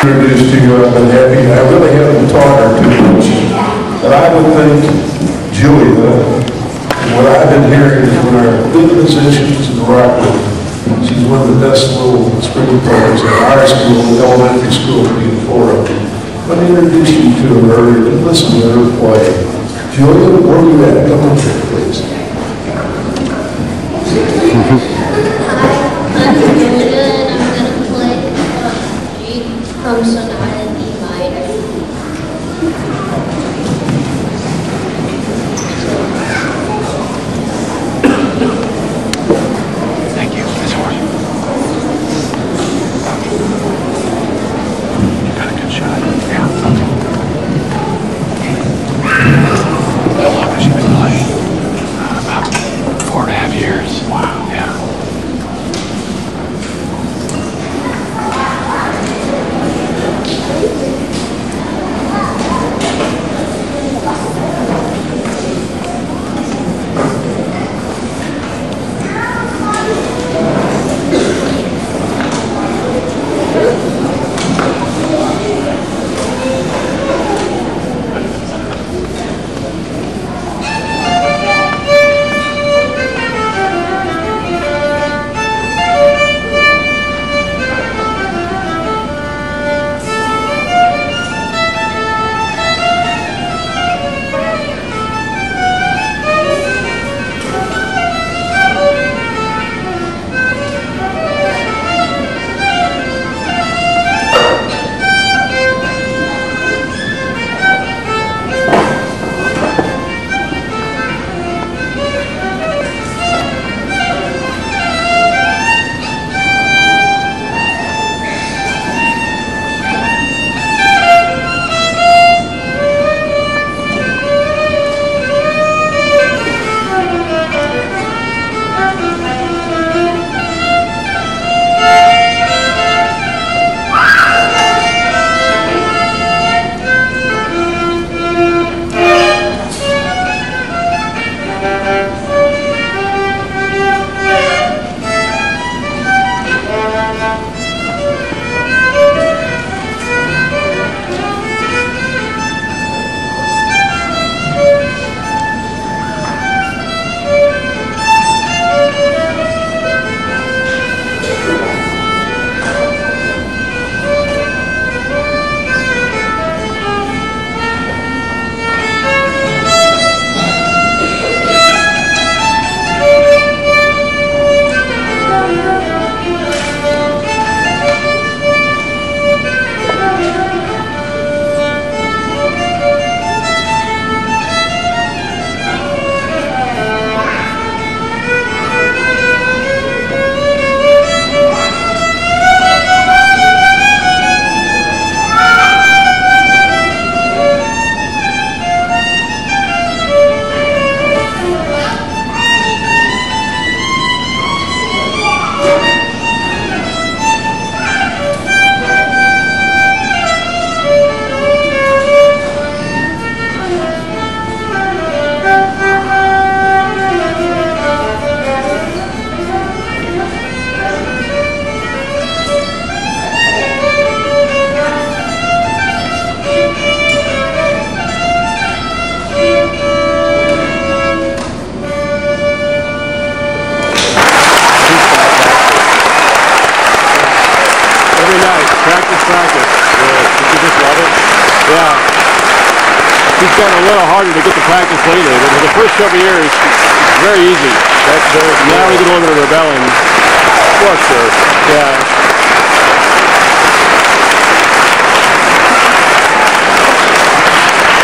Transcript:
introduced to you, I've been happy, I really haven't taught her too much. But I would think Julia, what I've been hearing is when our good positions in Rockwood, she's one of the best little spring players in our school, elementary school, in Florida. Let me introduce you to her and listen to her play. Julia, where are you at? Come on, please. She's gotten a little harder to get to practice lately, but for the first couple years, it's very easy. That's very Now we get a little bit of rebelling. Well, sure. Yeah.